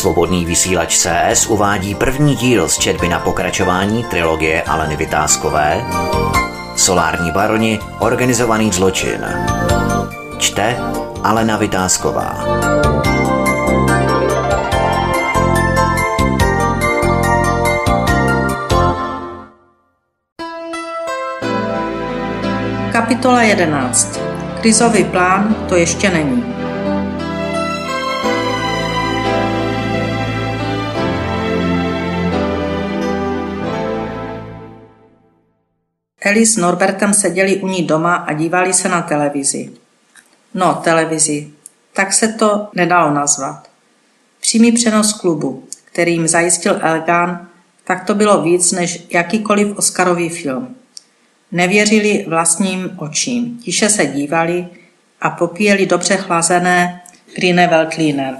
Svobodný vysílač CS uvádí první díl z četby na pokračování trilogie Aleny Vytázkové Solární baroni Organizovaný zločin. Čte Alena Vytázková. Kapitola 11. Krizový plán to ještě není. Eli s Norbertem seděli u ní doma a dívali se na televizi. No, televizi. Tak se to nedalo nazvat. Přímý přenos klubu, který jim zajistil Elgán, tak to bylo víc než jakýkoliv Oscarový film. Nevěřili vlastním očím, tiše se dívali a popíjeli dobře chlazené Grine Veltliner.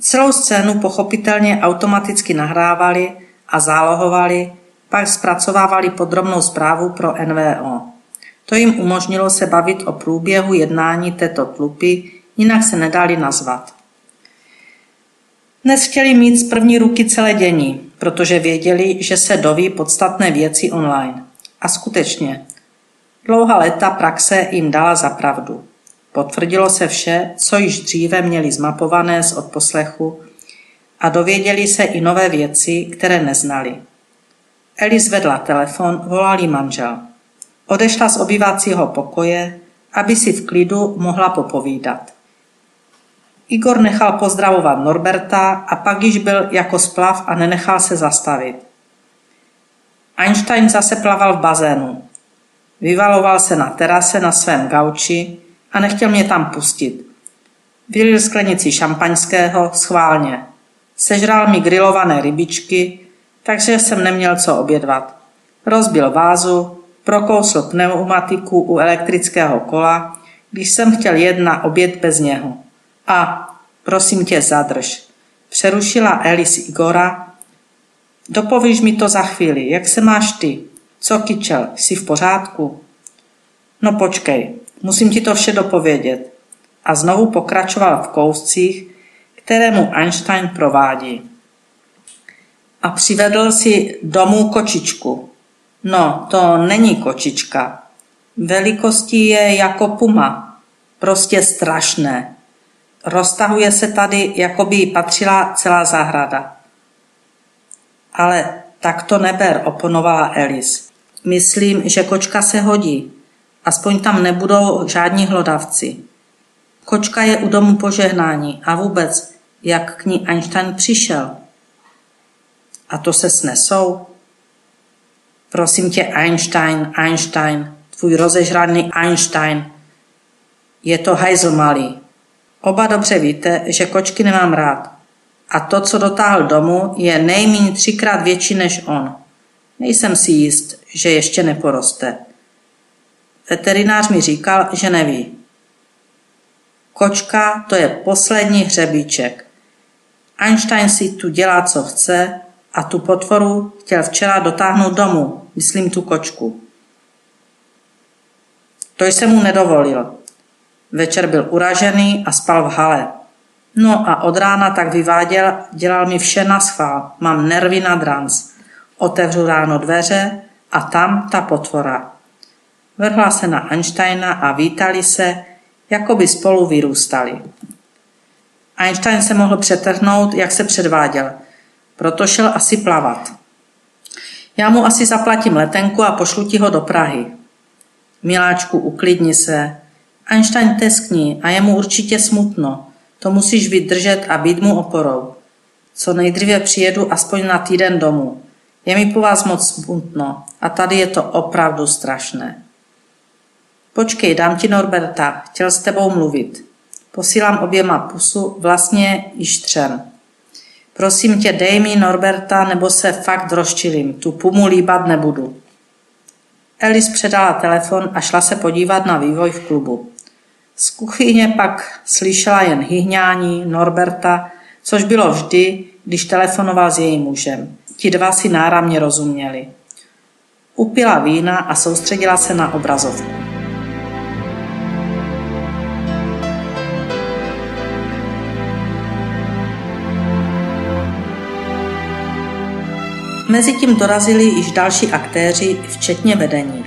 Celou scénu pochopitelně automaticky nahrávali a zálohovali, pak zpracovávali podrobnou zprávu pro NVO. To jim umožnilo se bavit o průběhu jednání této tlupy, jinak se nedali nazvat. Dnes chtěli mít z první ruky celé dění, protože věděli, že se doví podstatné věci online. A skutečně, dlouhá léta praxe jim dala za pravdu. Potvrdilo se vše, co již dříve měli zmapované z odposlechu a dověděli se i nové věci, které neznali. Eli zvedla telefon, volal jí manžel. Odešla z obyvacího pokoje, aby si v klidu mohla popovídat. Igor nechal pozdravovat Norberta a pak již byl jako splav a nenechal se zastavit. Einstein zase plaval v bazénu. Vyvaloval se na terase na svém gauči a nechtěl mě tam pustit. Vylil sklenici šampaňského schválně. Sežral mi grilované rybičky takže jsem neměl co obědvat. Rozbil vázu, prokousl pneumatiku u elektrického kola, když jsem chtěl jet na oběd bez něho. A, prosím tě, zadrž. Přerušila Elis Igora. Dopovíš mi to za chvíli, jak se máš ty? Co kyčel, jsi v pořádku? No počkej, musím ti to vše dopovědět. A znovu pokračoval v kouscích, kterému Einstein provádí a přivedl si domů kočičku. No, to není kočička. Velikostí je jako puma. Prostě strašné. Roztahuje se tady, jako by patřila celá zahrada. Ale tak to neber, oponovala Elis. Myslím, že kočka se hodí. Aspoň tam nebudou žádní hlodavci. Kočka je u domu požehnání a vůbec, jak k ní Einstein přišel. A to se snesou? Prosím tě, Einstein, Einstein, tvůj rozežraný Einstein. Je to hajzl malý. Oba dobře víte, že kočky nemám rád. A to, co dotáhl domů, je nejméně třikrát větší než on. Nejsem si jist, že ještě neporoste. Veterinář mi říkal, že neví. Kočka to je poslední hřebíček. Einstein si tu dělá, co chce a tu potvoru chtěl včera dotáhnout domů, myslím tu kočku. To jsem mu nedovolil. Večer byl uražený a spal v hale. No a od rána tak vyváděl, dělal mi vše na schvál. Mám nervy na dranc. Otevřu ráno dveře a tam ta potvora. Vrhla se na Einsteina a vítali se, jako by spolu vyrůstali. Einstein se mohl přetrhnout, jak se předváděl – proto šel asi plavat. Já mu asi zaplatím letenku a pošlu ti ho do Prahy. Miláčku, uklidni se. Einstein teskní a je mu určitě smutno. To musíš vydržet a být mu oporou. Co nejdříve přijedu aspoň na týden domů. Je mi po vás moc smutno a tady je to opravdu strašné. Počkej, dám ti Norberta, chtěl s tebou mluvit. Posílám oběma pusu, vlastně již třem. Prosím tě, dej mi Norberta, nebo se fakt rozčilím. Tu pumu líbat nebudu. Elis předala telefon a šla se podívat na vývoj v klubu. Z kuchyně pak slyšela jen hyhňání Norberta, což bylo vždy, když telefonoval s jejím mužem. Ti dva si náramně rozuměli. Upila vína a soustředila se na obrazovku. Mezitím dorazili již další aktéři, včetně vedení.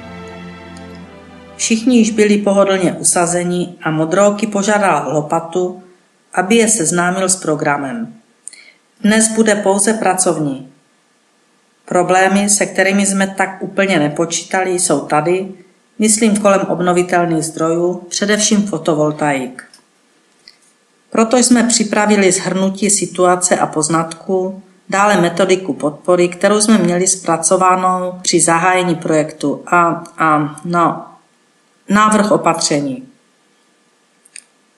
Všichni již byli pohodlně usazeni a Modrooky požádal Lopatu, aby je seznámil s programem. Dnes bude pouze pracovní. Problémy, se kterými jsme tak úplně nepočítali, jsou tady, myslím kolem obnovitelných zdrojů, především fotovoltaik. Proto jsme připravili zhrnutí situace a poznatků, dále metodiku podpory, kterou jsme měli zpracovánou při zahájení projektu a, a no, návrh opatření.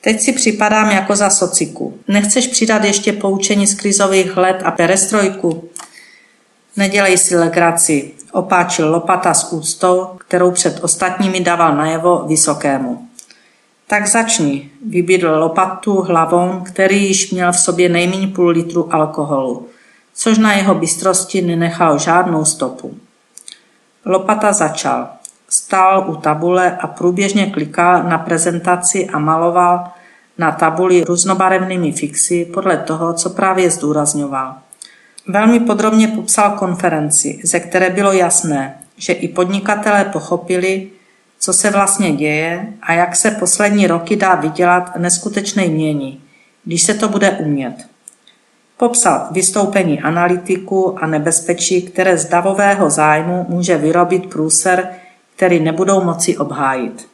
Teď si připadám jako za sociku. Nechceš přidat ještě poučení z krizových let a perestrojku? Nedělej si legraci, opáčil lopata s úctou, kterou před ostatními dával najevo vysokému. Tak začni, vybídl lopatu hlavou, který již měl v sobě nejméně půl litru alkoholu, což na jeho bystrosti nenechal žádnou stopu. Lopata začal. Stál u tabule a průběžně klikal na prezentaci a maloval na tabuli různobarevnými fixy podle toho, co právě zdůrazňoval. Velmi podrobně popsal konferenci, ze které bylo jasné, že i podnikatelé pochopili, co se vlastně děje a jak se poslední roky dá vydělat neskutečné mění, když se to bude umět. Popsal vystoupení analytiků a nebezpečí, které z davového zájmu může vyrobit průser, který nebudou moci obhájit.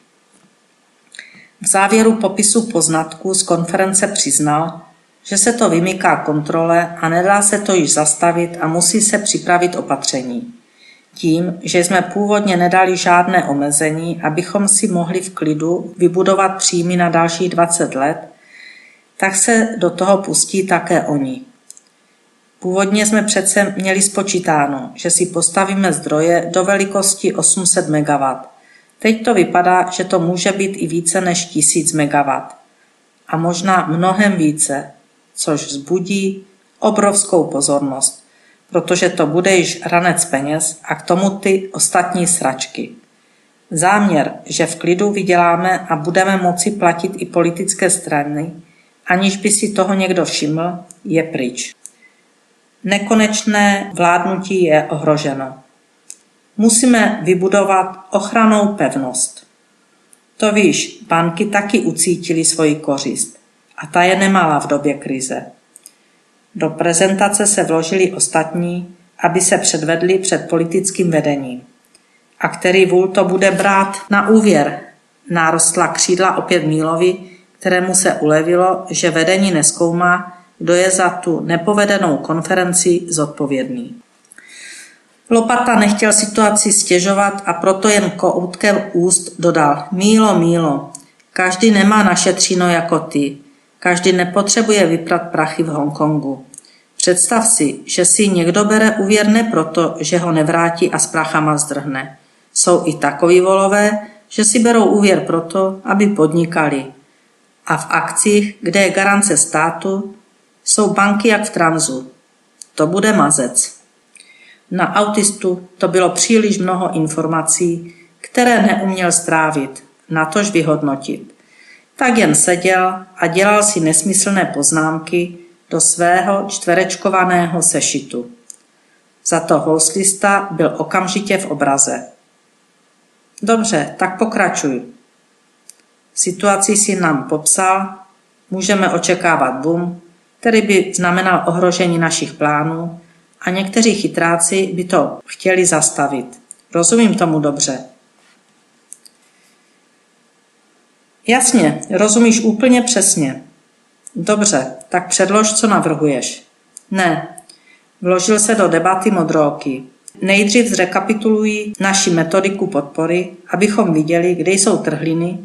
V závěru popisu poznatků z konference přiznal, že se to vymyká kontrole a nedá se to již zastavit a musí se připravit opatření. Tím, že jsme původně nedali žádné omezení, abychom si mohli v klidu vybudovat příjmy na dalších 20 let, tak se do toho pustí také oni. Původně jsme přece měli spočítáno, že si postavíme zdroje do velikosti 800 MW. Teď to vypadá, že to může být i více než 1000 MW. A možná mnohem více, což vzbudí obrovskou pozornost, protože to bude již ranec peněz a k tomu ty ostatní sračky. Záměr, že v klidu vyděláme a budeme moci platit i politické strany, aniž by si toho někdo všiml, je pryč. Nekonečné vládnutí je ohroženo. Musíme vybudovat ochranou pevnost. To víš, banky taky ucítili svoji kořist a ta je nemala v době krize. Do prezentace se vložili ostatní, aby se předvedli před politickým vedením. A který vůl to bude brát na úvěr? Nárostla křídla opět Mílovi, kterému se ulevilo, že vedení neskoumá, kdo je za tu nepovedenou konferenci zodpovědný. Lopata nechtěl situaci stěžovat a proto jen koutkem úst dodal Mílo, Mílo, každý nemá našetřino jako ty. Každý nepotřebuje vyprat prachy v Hongkongu. Představ si, že si někdo bere úvěr ne proto, že ho nevrátí a s prachama zdrhne. Jsou i takoví volové, že si berou úvěr proto, aby podnikali. A v akcích, kde je garance státu, jsou banky jak v tranzu. To bude mazec. Na autistu to bylo příliš mnoho informací, které neuměl strávit, natož vyhodnotit tak jen seděl a dělal si nesmyslné poznámky do svého čtverečkovaného sešitu. Za to houslista byl okamžitě v obraze. Dobře, tak pokračuj. Situaci si nám popsal, můžeme očekávat boom, který by znamenal ohrožení našich plánů a někteří chytráci by to chtěli zastavit. Rozumím tomu dobře. Jasně, rozumíš úplně přesně. Dobře, tak předlož, co navrhuješ. Ne, vložil se do debaty modróky. Nejdřív zrekapitulují naši metodiku podpory, abychom viděli, kde jsou trhliny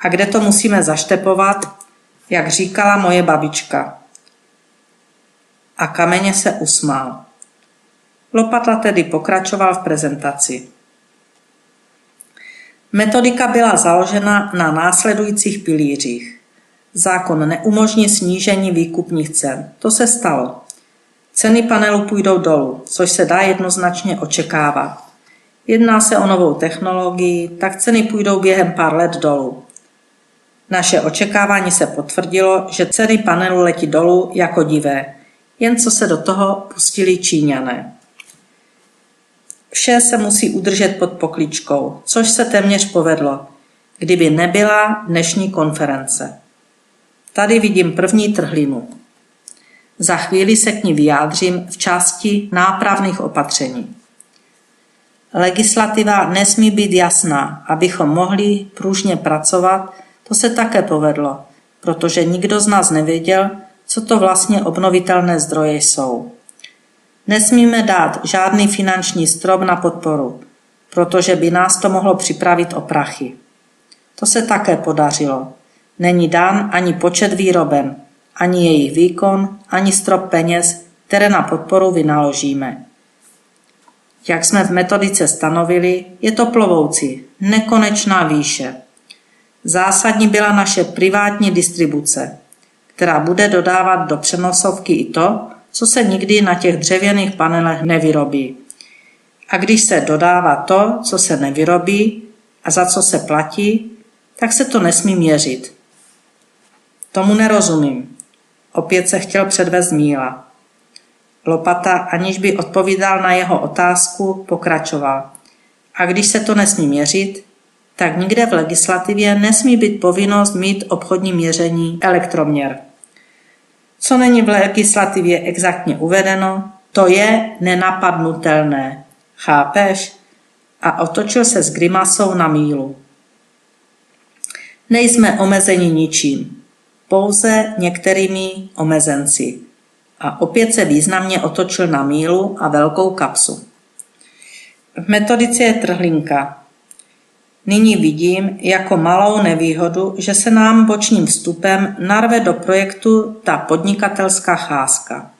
a kde to musíme zaštepovat, jak říkala moje babička. A kameně se usmál. Lopata tedy pokračoval v prezentaci. Metodika byla založena na následujících pilířích. Zákon neumožní snížení výkupních cen. To se stalo. Ceny panelu půjdou dolů, což se dá jednoznačně očekávat. Jedná se o novou technologii, tak ceny půjdou během pár let dolů. Naše očekávání se potvrdilo, že ceny panelu letí dolů jako divé, jen co se do toho pustili Číňané. Vše se musí udržet pod pokličkou, což se téměř povedlo, kdyby nebyla dnešní konference. Tady vidím první trhlinu. Za chvíli se k ní vyjádřím v části nápravných opatření. Legislativa nesmí být jasná, abychom mohli pružně pracovat, to se také povedlo, protože nikdo z nás nevěděl, co to vlastně obnovitelné zdroje jsou. Nesmíme dát žádný finanční strop na podporu, protože by nás to mohlo připravit o prachy. To se také podařilo. Není dán ani počet výroben, ani jejich výkon, ani strop peněz, které na podporu vynaložíme. Jak jsme v metodice stanovili, je to plovoucí, nekonečná výše. Zásadní byla naše privátní distribuce, která bude dodávat do přenosovky i to, co se nikdy na těch dřevěných panelech nevyrobí. A když se dodává to, co se nevyrobí a za co se platí, tak se to nesmí měřit. Tomu nerozumím. Opět se chtěl předvést Míla. Lopata, aniž by odpovídal na jeho otázku, pokračoval. A když se to nesmí měřit, tak nikde v legislativě nesmí být povinnost mít obchodní měření elektroměr. Co není v legislativě exaktně uvedeno, to je nenapadnutelné. Chápeš? A otočil se s grimasou na mílu. Nejsme omezeni ničím, pouze některými omezenci. A opět se významně otočil na mílu a velkou kapsu. V metodice je trhlinka. Nyní vidím jako malou nevýhodu, že se nám bočním vstupem narve do projektu ta podnikatelská cházka.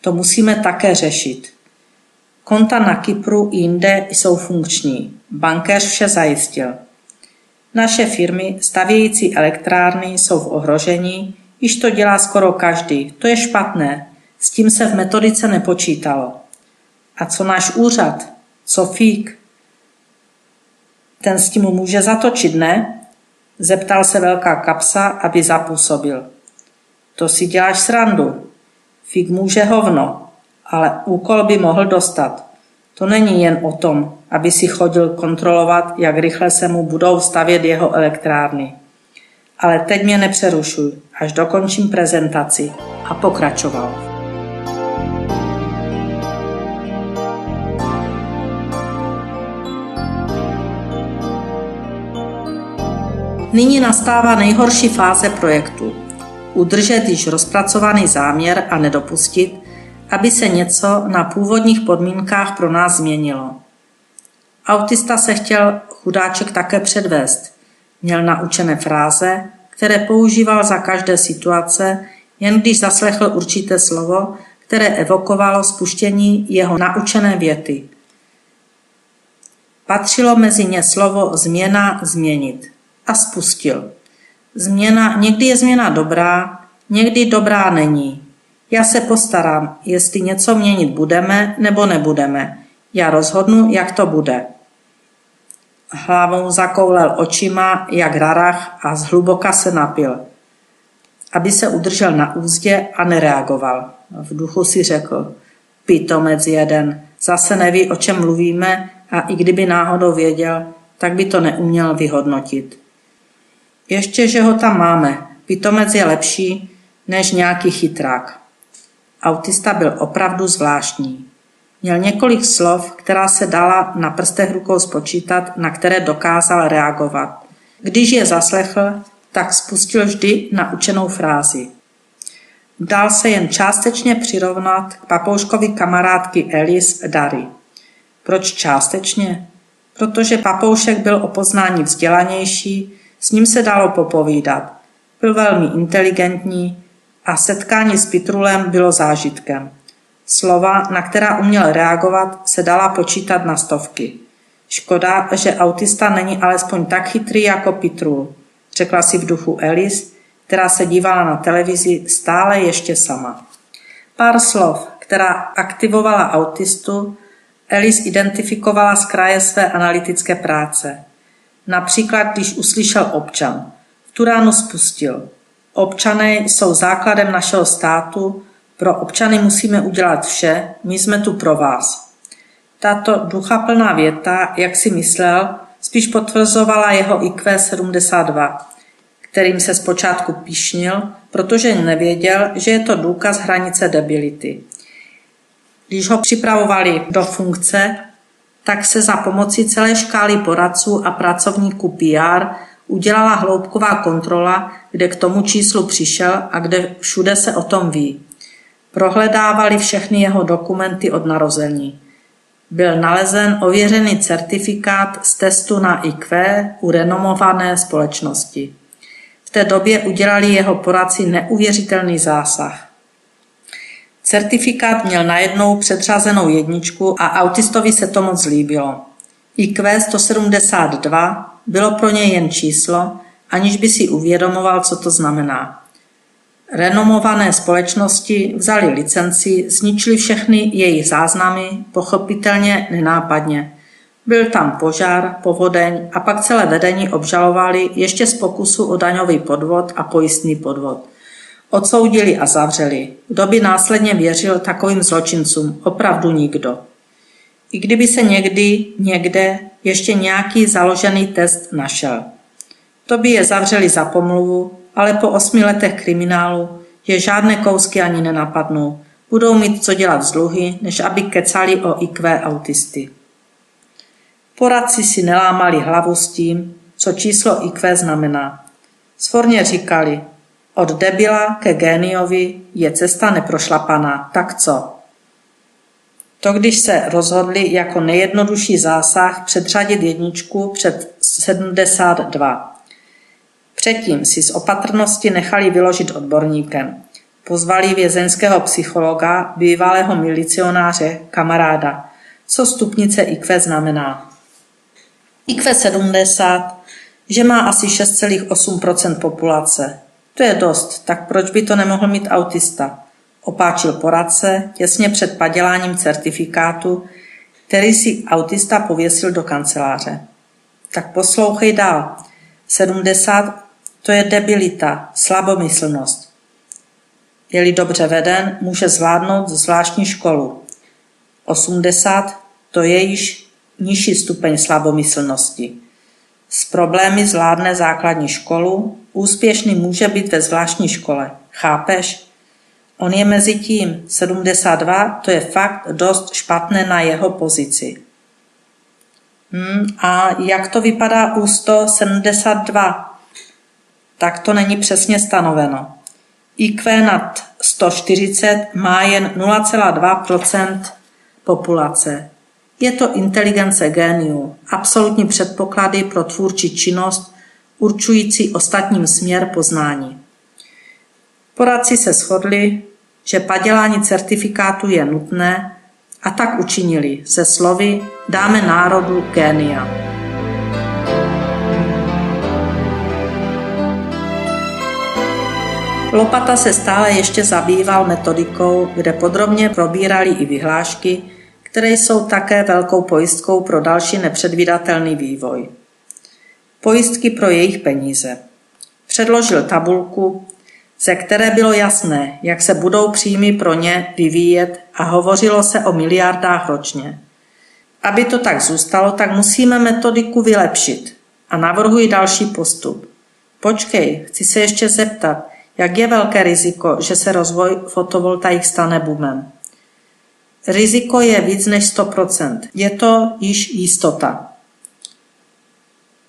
To musíme také řešit. Konta na Kypru i jinde jsou funkční. Bankéř vše zajistil. Naše firmy stavějící elektrárny jsou v ohrožení, již to dělá skoro každý. To je špatné. S tím se v metodice nepočítalo. A co náš úřad? Co fík? Ten s tím může zatočit, ne? Zeptal se velká kapsa, aby zapůsobil. To si děláš srandu. Fík může hovno, ale úkol by mohl dostat. To není jen o tom, aby si chodil kontrolovat, jak rychle se mu budou stavět jeho elektrárny. Ale teď mě nepřerušuj, až dokončím prezentaci. A pokračoval. Nyní nastává nejhorší fáze projektu. Udržet již rozpracovaný záměr a nedopustit, aby se něco na původních podmínkách pro nás změnilo. Autista se chtěl chudáček také předvést. Měl naučené fráze, které používal za každé situace, jen když zaslechl určité slovo, které evokovalo spuštění jeho naučené věty. Patřilo mezi ně slovo změna změnit a spustil. Změna, někdy je změna dobrá, někdy dobrá není. Já se postarám, jestli něco měnit budeme nebo nebudeme. Já rozhodnu, jak to bude. Hlavou zakoulel očima, jak rarach a zhluboka se napil, aby se udržel na úzdě a nereagoval. V duchu si řekl, pitomec jeden, zase neví, o čem mluvíme a i kdyby náhodou věděl, tak by to neuměl vyhodnotit. Ještě, že ho tam máme. Pitomec je lepší než nějaký chytrák. Autista byl opravdu zvláštní. Měl několik slov, která se dala na prstech rukou spočítat, na které dokázal reagovat. Když je zaslechl, tak spustil vždy naučenou frázi. Dal se jen částečně přirovnat k papouškovi kamarádky Elis Dary. Proč částečně? Protože papoušek byl o poznání vzdělanější, s ním se dalo popovídat. Byl velmi inteligentní a setkání s Pitrulem bylo zážitkem. Slova, na která uměl reagovat, se dala počítat na stovky. Škoda, že autista není alespoň tak chytrý jako Pitrul, řekla si v duchu Elis, která se dívala na televizi stále ještě sama. Pár slov, která aktivovala autistu, Elis identifikovala z kraje své analytické práce. Například, když uslyšel občan. V tu ránu spustil. Občané jsou základem našeho státu, pro občany musíme udělat vše, my jsme tu pro vás. Tato duchaplná věta, jak si myslel, spíš potvrzovala jeho IQ 72, kterým se zpočátku píšnil, protože nevěděl, že je to důkaz hranice debility. Když ho připravovali do funkce, tak se za pomoci celé škály poradců a pracovníků PR udělala hloubková kontrola, kde k tomu číslu přišel a kde všude se o tom ví. Prohledávali všechny jeho dokumenty od narození. Byl nalezen ověřený certifikát z testu na IQ u renomované společnosti. V té době udělali jeho poradci neuvěřitelný zásah. Certifikát měl najednou předřazenou jedničku a autistovi se to moc líbilo. IQ 172 bylo pro něj jen číslo, aniž by si uvědomoval, co to znamená. Renomované společnosti vzali licenci, zničili všechny jejich záznamy, pochopitelně nenápadně. Byl tam požár, povodeň a pak celé vedení obžalovali ještě z pokusu o daňový podvod a pojistný podvod. Odsoudili a zavřeli. Kdo by následně věřil takovým zločincům? Opravdu nikdo. I kdyby se někdy, někde ještě nějaký založený test našel. To by je zavřeli za pomluvu, ale po osmi letech kriminálu je žádné kousky ani nenapadnou. Budou mít co dělat z dluhy, než aby kecali o IQ autisty. Poradci si nelámali hlavu s tím, co číslo IQ znamená. Svorně říkali, od debila ke géniovi je cesta neprošlapaná, tak co? To, když se rozhodli jako nejjednodušší zásah předřadit jedničku před 72. Předtím si z opatrnosti nechali vyložit odborníkem. Pozvali vězeňského psychologa, bývalého milicionáře, kamaráda. Co stupnice IQ znamená? IQ 70, že má asi 6,8% populace. To je dost, tak proč by to nemohl mít autista? Opáčil poradce těsně před paděláním certifikátu, který si autista pověsil do kanceláře. Tak poslouchej dál. 70 to je debilita, slabomyslnost. Je-li dobře veden, může zvládnout zvláštní školu. 80 to je již nižší stupeň slabomyslnosti. S problémy zvládne základní školu, úspěšný může být ve zvláštní škole. Chápeš? On je mezi tím 72, to je fakt dost špatné na jeho pozici. Hmm, a jak to vypadá u 172? Tak to není přesně stanoveno. IQ nad 140 má jen 0,2% populace. Je to inteligence géniu, absolutní předpoklady pro tvůrčí činnost, určující ostatním směr poznání. Poradci se shodli, že padělání certifikátu je nutné a tak učinili se slovy dáme národu génia. Lopata se stále ještě zabýval metodikou, kde podrobně probírali i vyhlášky, které jsou také velkou pojistkou pro další nepředvídatelný vývoj. Pojistky pro jejich peníze. Předložil tabulku, ze které bylo jasné, jak se budou příjmy pro ně vyvíjet a hovořilo se o miliardách ročně. Aby to tak zůstalo, tak musíme metodiku vylepšit a navrhuji další postup. Počkej, chci se ještě zeptat, jak je velké riziko, že se rozvoj fotovoltaik stane boomem. Riziko je víc než 100%. Je to již jistota.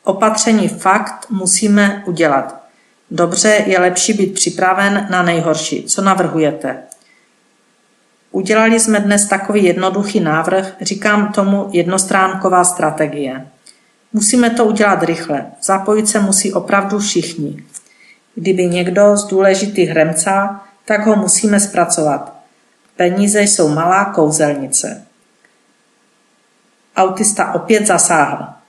Opatření fakt musíme udělat. Dobře, je lepší být připraven na nejhorší. Co navrhujete? Udělali jsme dnes takový jednoduchý návrh, říkám tomu jednostránková strategie. Musíme to udělat rychle. Zapojit se musí opravdu všichni. Kdyby někdo z důležitých hremca, tak ho musíme zpracovat. Peníze jsou malá kouzelnice. Autista opět zasáhl.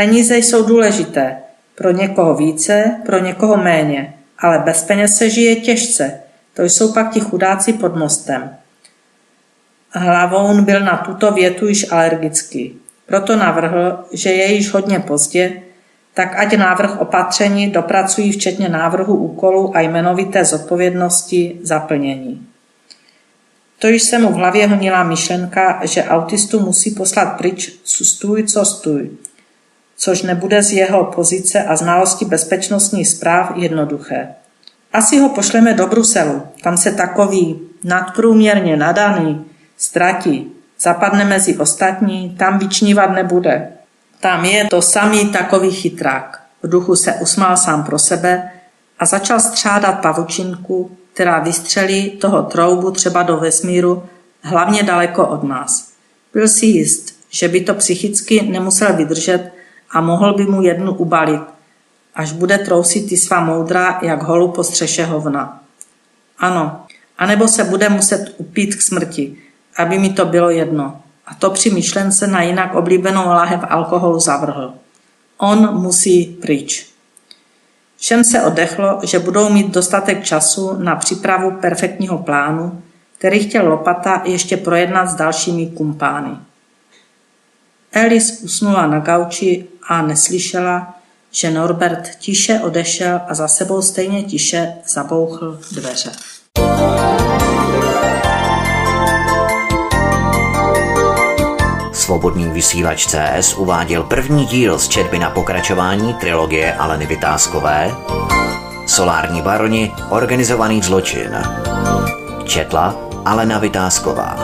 Peníze jsou důležité. Pro někoho více, pro někoho méně. Ale bez peněz se žije těžce. To jsou pak ti chudáci pod mostem. Hlavoun byl na tuto větu již alergický. Proto navrhl, že je již hodně pozdě, tak ať návrh opatření dopracují včetně návrhu úkolů a jmenovité zodpovědnosti za plnění. To již se mu v hlavě honila myšlenka, že autistu musí poslat pryč stůj co stůj, což nebude z jeho pozice a znalosti bezpečnostních zpráv jednoduché. Asi ho pošleme do Bruselu, tam se takový nadprůměrně nadaný ztratí, zapadne mezi ostatní, tam vyčnívat nebude. Tam je to samý takový chytrák. V duchu se usmál sám pro sebe a začal střádat pavučinku, která vystřelí toho troubu třeba do vesmíru, hlavně daleko od nás. Byl si jist, že by to psychicky nemusel vydržet a mohl by mu jednu ubalit, až bude trousit ty svá moudra jak holu po střeše hovna. Ano, anebo se bude muset upít k smrti, aby mi to bylo jedno. A to při myšlence na jinak oblíbenou lahev alkoholu zavrhl. On musí pryč. Všem se odechlo, že budou mít dostatek času na přípravu perfektního plánu, který chtěl Lopata ještě projednat s dalšími kumpány. Alice usnula na gauči a neslyšela, že Norbert tiše odešel a za sebou stejně tiše zabouchl dveře. Svobodný vysílač CS uváděl první díl z četby na pokračování trilogie Aleny Vytázkové Solární baroni, organizovaný zločin. Četla Alena Vytázková.